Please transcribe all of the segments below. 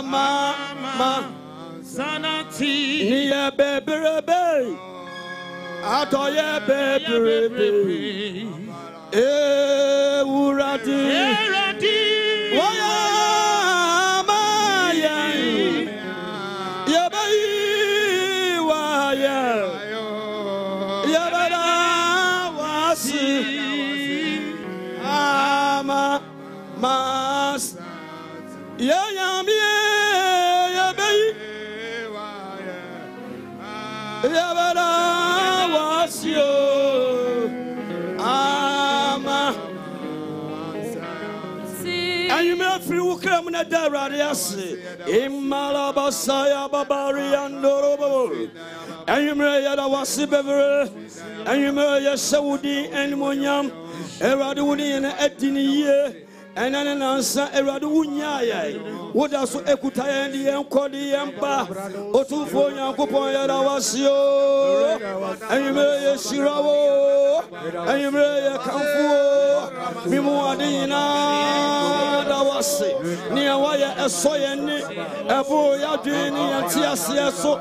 ama ma sanati ni yɛ bebrebe atɔ yɛ anwummerɛ firi wo kra mu na da awurade ase imalabasaya babariandorobo anwummerɛ yɛda wase bebree anwummerɛ yɛhyɛ wo din animonyam awurade wo ne yɛn adi ne yie ɛnɛ ne nansa awurade wo nyaa yɛn woda so akuta yɛn de yɛn kɔ de yɛn ba ɔtumfoɔ onyankopɔn yɛda wase o anwummerɛ yɛhyira wo anwummerɛ yɛkamfo o memu ade nyinaa da wase nea wayɛ ɛsɔ yɛn ni. Ɛboro yɛadwene ne yɛn te aseɛ so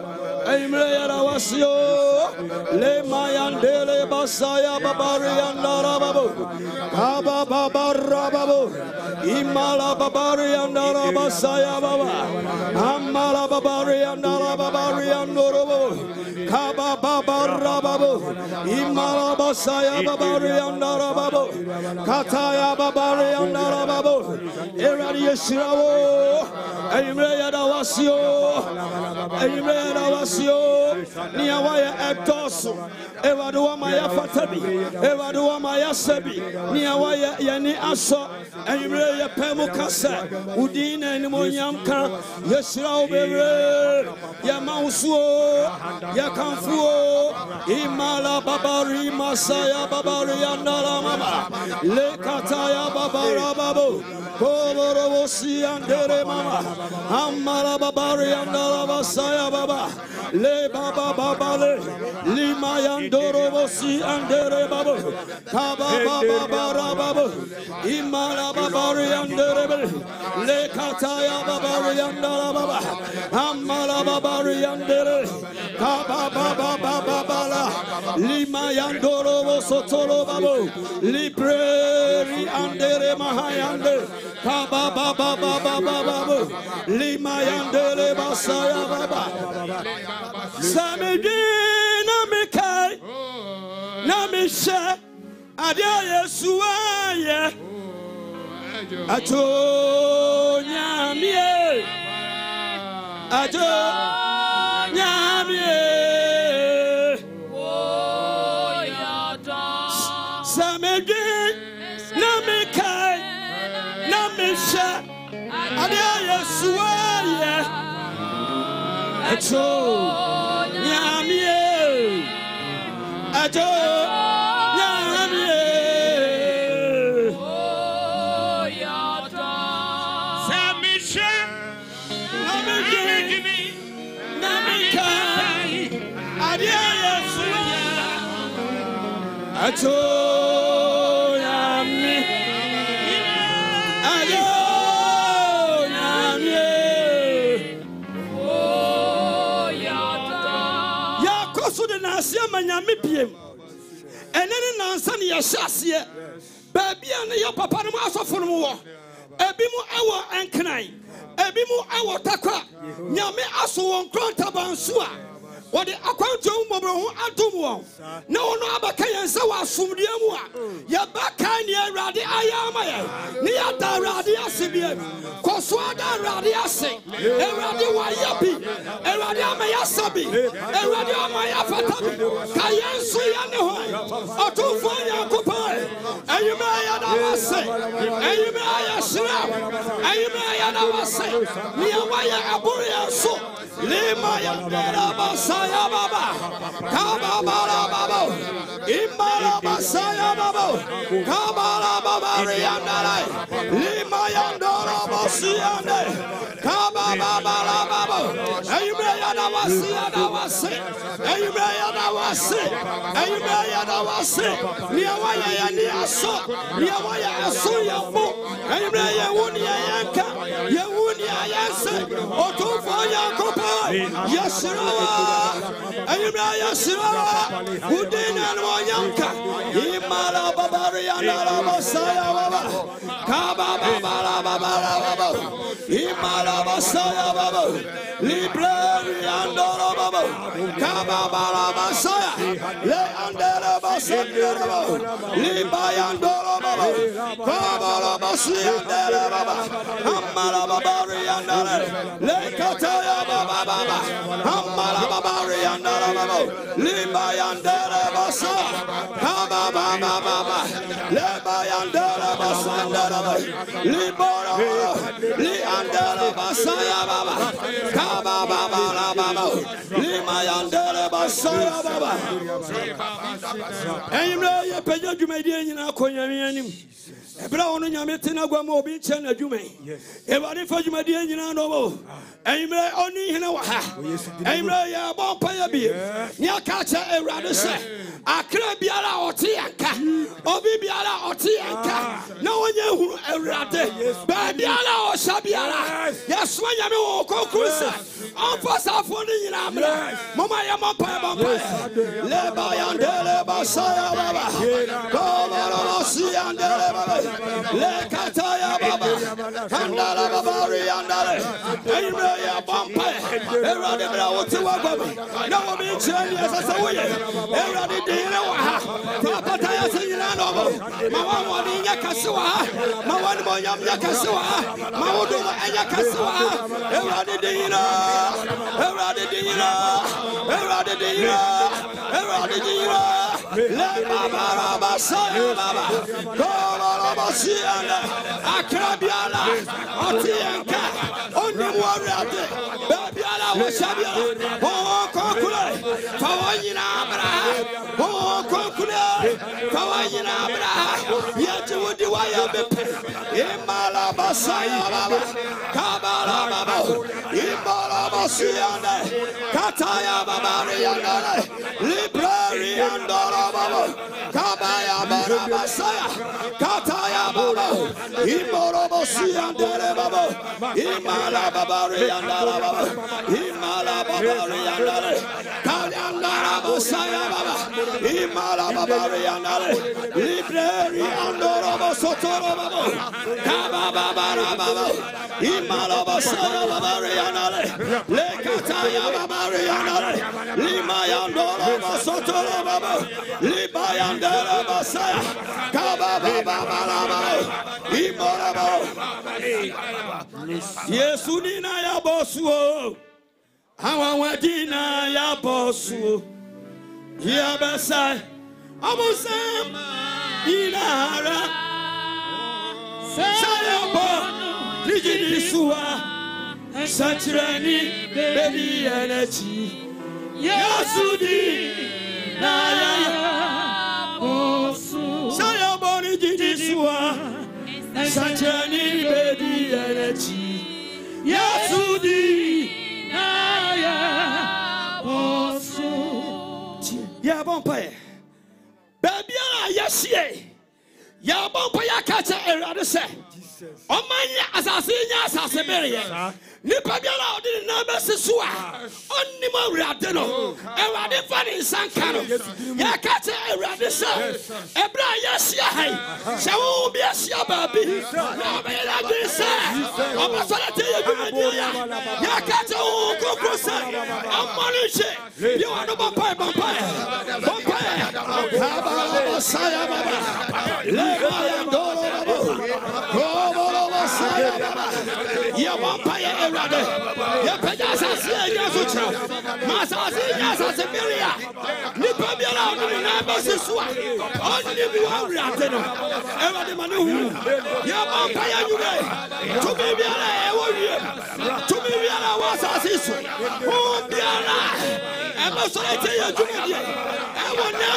anwummerɛ yɛda wase o lema yandele basaya babari yandarababo kabababarababo imala babari yandarabasaya baba. Amala babari yandarababari yandorobo kabababarababo imala basaya babari yandarababo kataya babari yandarababo eradi yeshirawo anwummerɛ yɛda wase o anwummerɛ yɛda wase o nea wayɛ ɛdɔɔso awurade wama yɛfata bi awurade wama yɛsɛ bi nea wayɛ yɛne asɔ anwummerɛ yɛpɛ mu ka sɛ wo din na animonyam ka yɛhyira wo bebree yɛma wo so o yɛkamfo o imala babari masaya babari yandala mama lekataya babarababo koborobo siyandere mama amala babari yandala basaya baba le baba baba le. Lima yandoro bosi andere babo kaba baba bara babo imala babari yandere be le. Kataya babari yandala baba amala babari yandere kaba baba baba bala lima yandoro bosotolo babo. Libreri andere mahayande. Kaba baba baba baba lima yandere basaya baba. Samedi na mekai na mehyɛ adeɛ a Yesu ayɛ ato nyamie. Ato ato. Nyamie. Ato. Nyamie. Samisha na medi amedini na mekai adeɛ a Yesu. Ayɛ ama nyame biem ɛnɛ ne nansa ne yɛhyɛ aseɛ. Baabi a ne yɛ papa no mu asɔfo no mu wɔ ebi mu awɔ nkran ebi mu awɔ takwa. Nyame aso wɔn kuro ntabanso a wɔde akwantuo mu mmɔborɔ ho adom wɔn na wɔn abɛka yɛn sɛ wɔ asomdua mu a yɛbɛka ne awurade ayɛ ama yɛn ne yɛda awurade ase biem kɔ so ada awurade ase awurade wayɛ bi. Awurade ama yɛasa bi. Awurade ama yɛafata bi. Ka yɛn nso yɛ ne ho. Ɔtomfoɔ nyankopɔn wase ɛnyuma yɛhyerɛ ɛnyuma yɛda wase nea wayɛ aboro lima yɛdera basaya baba kababara baba imara basaya baba kabara baba riyandara lima basiyande baba wo anwummerɛ yɛserɛ wo wodin na ne wɔnyamka imala babariyanala basaya baba kabababala babala baba imala basaya baba librariandolo baba kababala basaya leandele basandele baba libayandolo baba kabala basiyandele baba amala babariandele lekataya baba baba amala babariandele baba libayandele basa kababababa. Lebayandele basandele baba libora liandele basaya baba kabababala baba limayandele basaya baba ɛnyimrɛ yɛpɛgya dwumadiɛ nyinaa kɔ nyame anim ɛberɛ a ɔno nyame te no agua ma obi nkyɛ no adwuma yi fa dwumadiɛ nyinaa no ɔbɔ ɛnyimrɛ ɔne hene wɔ ha ɛnyimrɛ yɛbɔ mpayɛ bie ne aka kyɛ awurade sɛ akra biara a ɔte yɛn ka obi biara a ɔte yɛn ka na wɔnyɛ hunu awurade. Baabiara a ɔhyɛ biara. Yɛsoma nyame wɔ kɔnkuru sɛ ɔmfa saafoɔ no nyinaa mmerɛ moma yɛmɔ mpaeɛ bɔ mpaeɛ. Lebayandele basaya baba. Kɔbɔrɔbɔsiyandele baba lekataya baba kandala babariyandale ɛyimrɛ yɛbɔ mpaeɛ awurade mmerɛ a wote wagɔ me na wɔme nkyerɛ neɛ ɛsɛ sɛ woyɛ awurade diyere wɔ ha taapata yɛ sɛ nyinaa na ɔbɔ ma wɔmɔde nyɛ kɛse wɔ ha ma wɔnemɔnyam nyɛ kɛse wɔ ha ma wodom ɛnyɛ kɛse wɔ ha awurade diyere awurade diyere awurade diyere awurade diyere lebabarabasaya baba kɔbɔrɔbɔsiyɛnɛ akra biara ɔte yɛn ka ɔnim wɔ awurade baabiara wɔhyɛ biara wɔwɔ kɔnkure fa wɔ nyinaa mmra ha wɔwɔ kɔnkure fa wɔ nyinaa mmra ha yɛgye wo bepɛ imalabasaya baba kataya kabaya kataya baba imorobosiyandere baba imalababariyandara baba. Basaya baba imalababariyandare librariyandorobosotoro baba kabababara baba imalabasaya babariyandare lekataya babariyandare limayandorobosotoro baba libayandere basaya kabababababa imorabo yesu nina yabɔ suo àwọn dina yabɔ suo yabɛsɛ ɔmusɛm yinara sayabɔ digidi suwa sɛkyerɛni bɛbi yɛnɛkyi yesu di na yabɔ sayabɔ ni digidi suwa sɛkyerɛni bɛbi yɛnɛkyi yesu di na yɛbɔ mpaeɛ baabiara a yɛhyie yɛbɔ mpaeɛ aka kyɛ awurade sɛ ɔma nyɛ asase nyɛ asase bereɛ nipa biara a ɔde ne nan bɛsi so a ɔnim awurade no awurade fa ne nsa nka no yɛka kyɛ awurade sɛ ɛberɛ a yɛahyia ha yi sɛ wowo bi ahyia baabi na ɔbɛyɛ no adwene sɛ ɔbɛsɔre te yɛ dwumadie a yɛka kyɛ wowo kokro sɛ ɔmmɔ no nhye yɛwɔ no bɔmpae bɔmpae bɔmpae kabalabasaya baba lemayandoro babo kobolobasaya baba yɛwɔ mpaeɛ awurade yɛpɛgya asase a ɛnya so kyerɛw ma asase nyɛ asase bere a nnipa biara a ne nan bɛsi so a ɔnne bi wɔ awurade no awurade ma ne hu yɛbɔ mpaeɛ anwumɛ tumi biara a ɛwɔ wiem tumi biara a ɛwɔ asase so ho biara ɛbɛsɔre kyɛ yɛ dwumadie ɛwɔ ne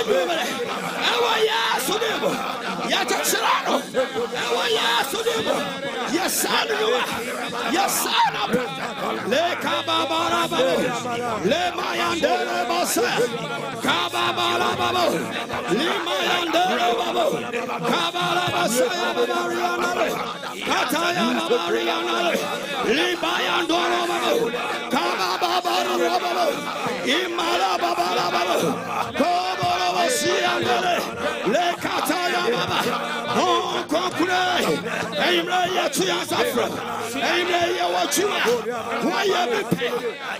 yɛsaa no pa lekababarababo lemayandere basa kababarababo limayanderebabo kabarabasayababarianare katayababarianare libayandorobabo Imarababa, Imarababa, Koboro Siandele, Lekatayababa, Kokure, Aimra Yatuya Safra, Aimra Yawachua, Waya Bipe,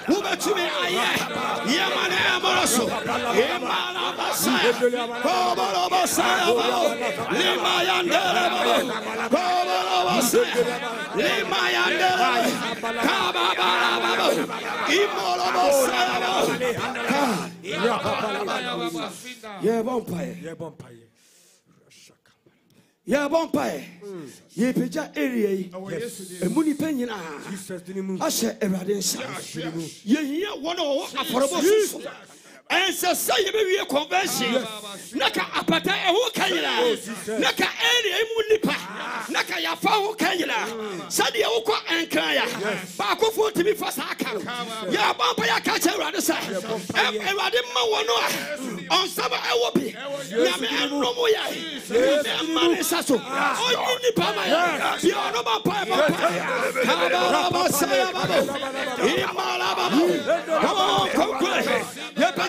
Ubachumi Aya, Yamane Amoroso, Imarabasa, Koboro Basaya, Lima Yandere, Koboro Basaya, Lima Yandere, Kababara, Imoro Basaya, Yeah, vampire. yɛbɔ mpaeɛ yɛbɔ mpaeɛ yɛpagya area yi. Ɛmu nipa nyinaa ahyɛ awurade nsa. Yɛhia wɔn a wɔwɔ afɔrebɔ so so ɛnsɛ sɛ yɛbɛwie convention. Na ka apata ɛho ka nyinaa na ka area mu nipa. Na ka yɛafa ho ka nyinaa sɛdeɛ wokɔ ɛnkran a baakofoɔ tumi fa saa ka. Yɛbɔ mpa yɛaka kyɛ awurade sɛ awurade ma wɔ no a ɔnsɛm ɛwɔ bi. Nyame ɛnom yɛ. Nyame ɛma ne nsa so. Ɔnyi nipa ma yɛ. Deɛ ɔno ba mpa ɛbɔ mpa kabarabasayababo imalababo ɔkɔnkɔe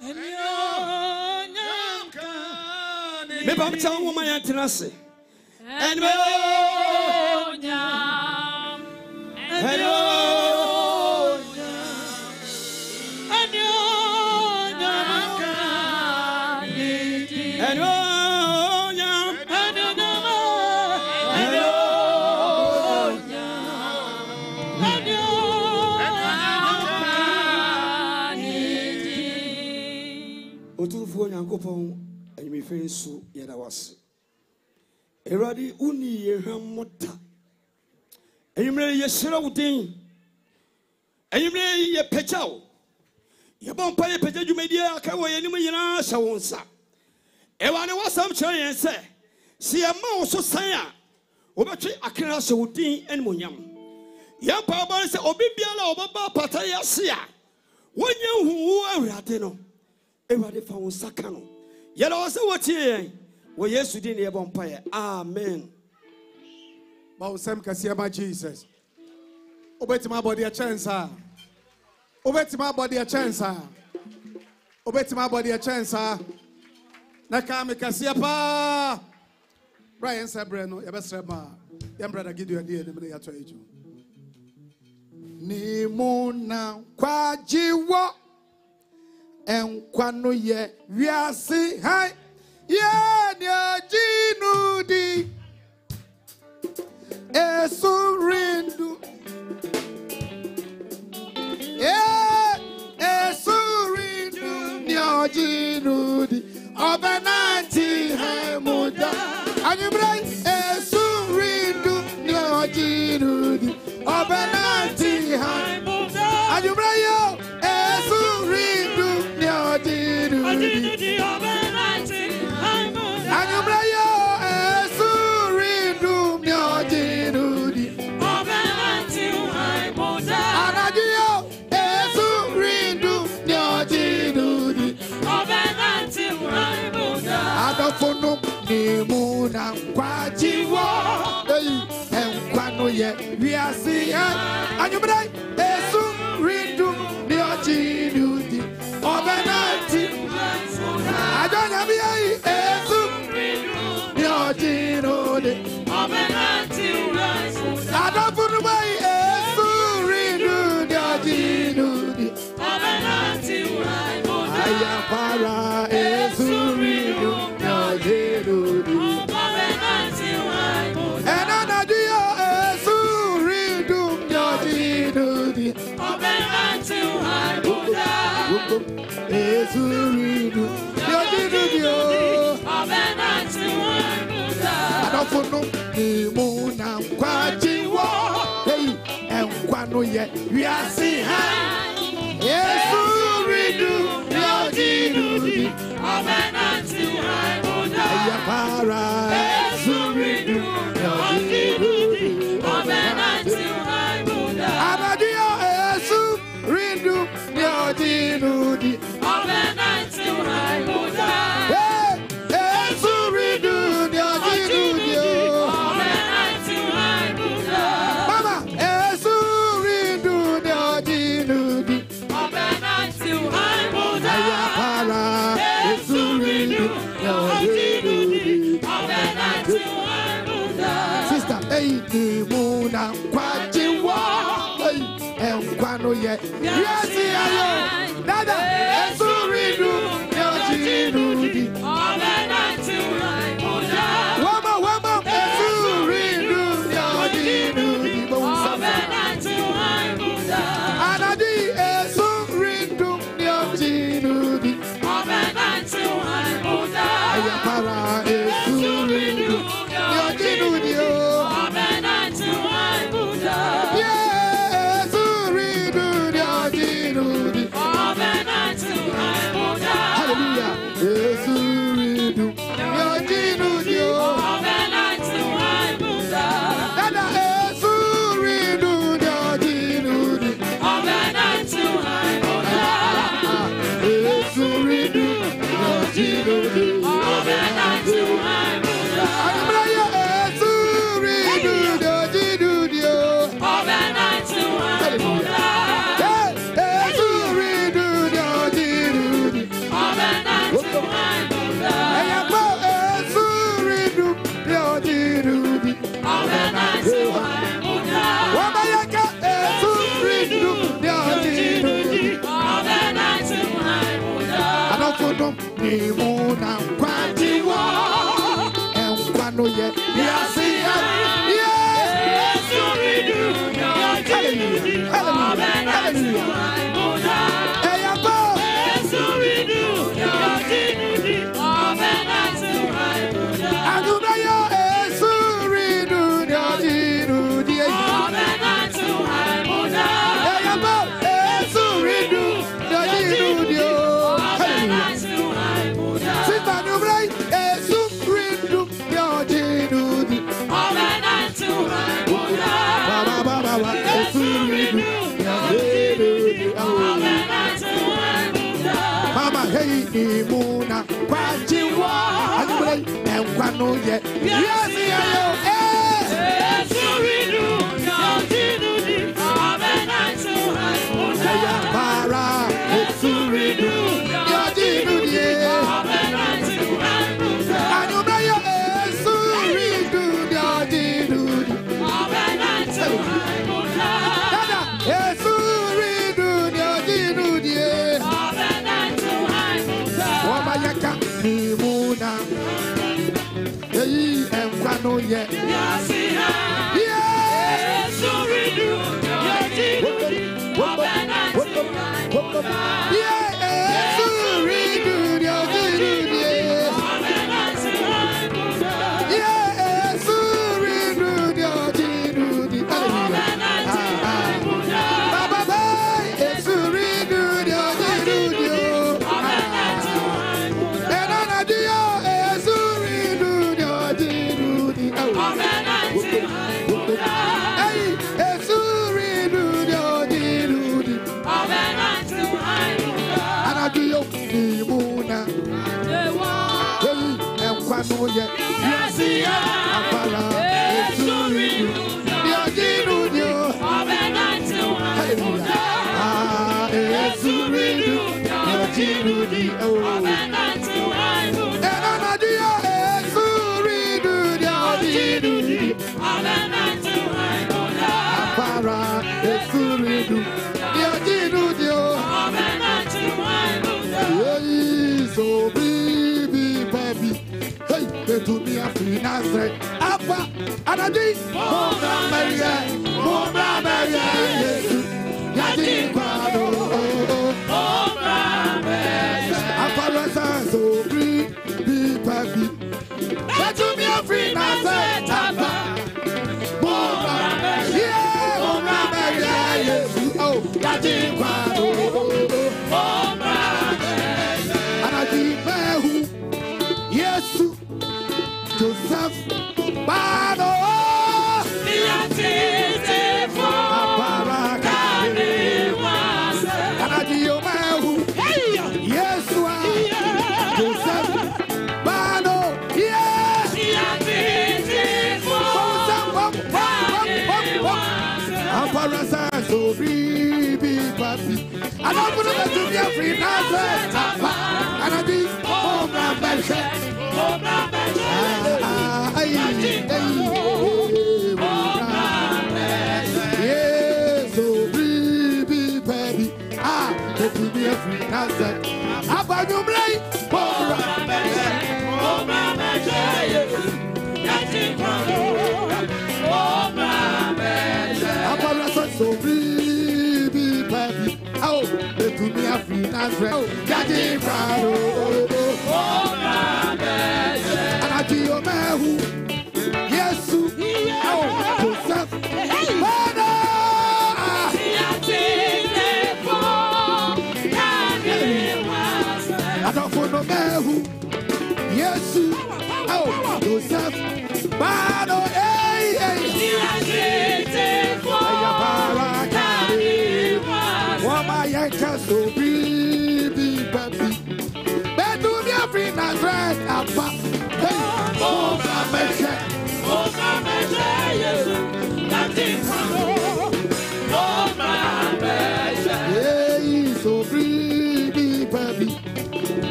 afɔrebɔto ɛnfa mi anyina mu awurade nyankopɔn anyimifei nso yɛda wase awurade woni yɛhwɛ mmɔta anwummerɛ yi yɛhyerɛ wo din. Anwummerɛ yi yɛpagya wo. Yɛbɔ mpa yɛpagya dwumadie a aka wɔ yɛnim nyinaa hyɛ wo nsa. Ɛwɔ ne wasɛm kyerɛ yɛn sɛ sɛ yɛma wo so san a wobɛtwe akra ahyɛ wo din animonyam yɛn mpa bɔ ne sɛ obi biara a ɔbɛba apata ase a wɔnyɛ hu awurade no awurade fa wo nsa ka no yɛda wɔ sɛ wɔtie yɛn wɔ yesu din ne amen. Ma wo nsɛm kɛseɛ ma jesus. Wobɛtumi abɔ deɛ kyɛn saa wobɛtumi abɔ deɛ kyɛn saa wobɛtumi abɔ deɛ kyɛn saa na ka me kɛseɛ paa berɛ a yɛnsɛ berɛ no yɛbɛsrɛ ma yɛn brada gideon de anim ne yɛatɔ dwom ne mu na kwagye ɛnkwa no yɛ wiase han yɛ ne agyi no di esurindu ee esurindu ni ọjínúdi ọbẹ náà ti hàn ne mu na nkwagye wɔ eyi nkwa no yɛ wiase yɛ anwummerɛ esu ridum ne ɔkye ne odi ɔbɛnante adwa esu. Obi. Covenant you are Buddha. Ezuridu. Yodidudio. Covenant you are Buddha. Adofunu imu na nkwajiwo. Hey, enkwanu ye wiase ha. no ni mu na nkwa ti wɔ ɛnkwa no yɛ yasi ya yesu mi du ya ti mi hallelujah. Hallelujah. Mama hey imuna kwajiwa Anibulai enkwanu ye Yes yo Bye. Yesu afiri Nazareth. Afa anadi. Mo bra mẹ́rìẹ́, mo bra mẹ́rìẹ́ Yesu, yàtí kwado. Mo bra mẹ́rìẹ́. Afa lọ́sàn-án sóbì bí pàbí. Yesu afiri Nazareth. Afa. Mo bra mẹ́rìẹ́, mo bra mẹ́rìẹ́ Yesu, yàtí kwado. as well. Oh, Daddy Brado. Oh, my And I do your man Yes, no, Joseph. Hey, Yes, oh, Joseph, Bado,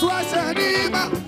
suas animas.